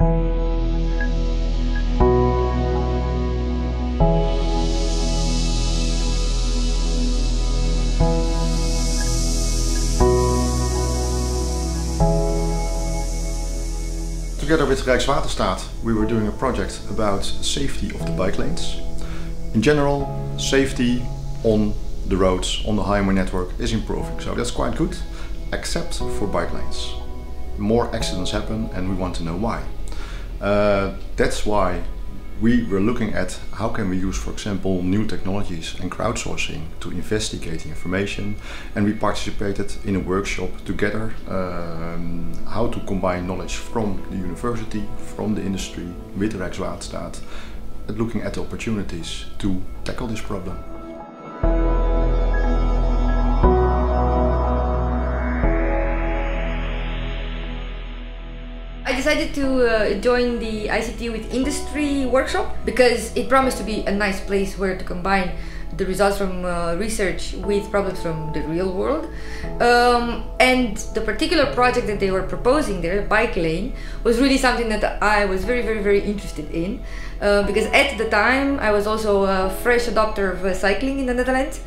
Together with Rijkswaterstaat we were doing a project about safety of the bike lanes. In general, safety on the roads, on the highway network is improving, so that's quite good, except for bike lanes. More accidents happen and we want to know why. Uh, that's why we were looking at how can we use, for example, new technologies and crowdsourcing to investigate information. And we participated in a workshop together um, how to combine knowledge from the university, from the industry, with Rijkswaterstaat, looking at the opportunities to tackle this problem. Decided to uh, join the ICT with Industry workshop because it promised to be a nice place where to combine the results from uh, research with problems from the real world. Um, and the particular project that they were proposing there, bike lane, was really something that I was very, very, very interested in. Uh, because at the time I was also a fresh adopter of uh, cycling in the Netherlands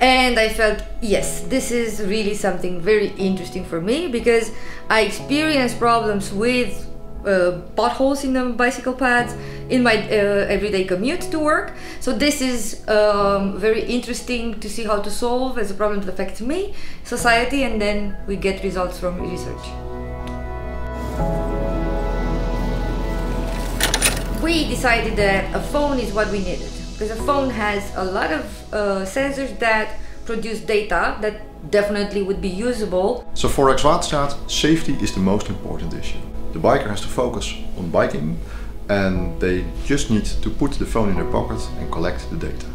and I felt yes this is really something very interesting for me because I experienced problems with uh, potholes in the bicycle paths in my uh, everyday commute to work. So this is um, very interesting to see how to solve as a problem that affects me society and then we get results from research. We decided that a phone is what we needed because a phone has a lot of uh, sensors that produce data that definitely would be usable. So for Rijkswaterstaat, safety is the most important issue. The biker has to focus on biking and they just need to put the phone in their pocket and collect the data.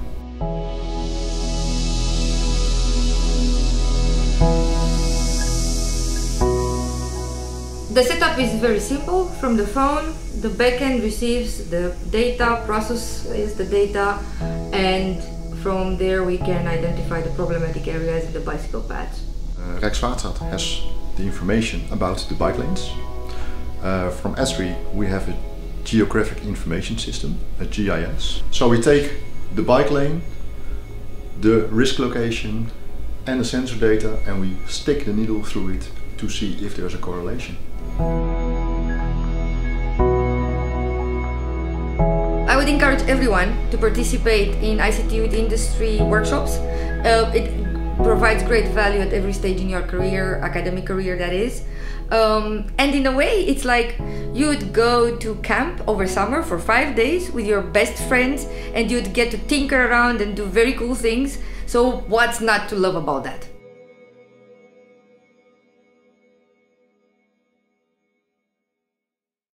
The setup is very simple. From the phone, the backend receives the data, processes the data, and from there we can identify the problematic areas in the bicycle paths. Uh, Rijkswaterstaat has the information about the bike lanes. Uh, from Esri we have a Geographic Information System, a GIS. So we take the bike lane, the risk location and the sensor data and we stick the needle through it to see if there's a correlation. I would encourage everyone to participate in ICT with industry workshops. Uh, it provides great value at every stage in your career, academic career that is. Um, and in a way, it's like you'd go to camp over summer for five days with your best friends and you'd get to tinker around and do very cool things. So, what's not to love about that?